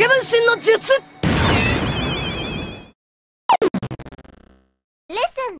影分身の術。レッスン